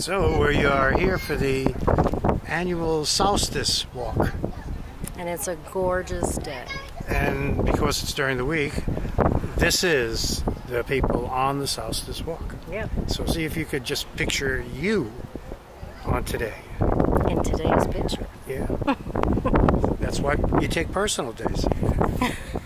So we are here for the annual solstice walk. And it's a gorgeous day. And because it's during the week, this is the people on the solstice walk. Yeah. So see if you could just picture you on today. In today's picture. Yeah. That's why you take personal days.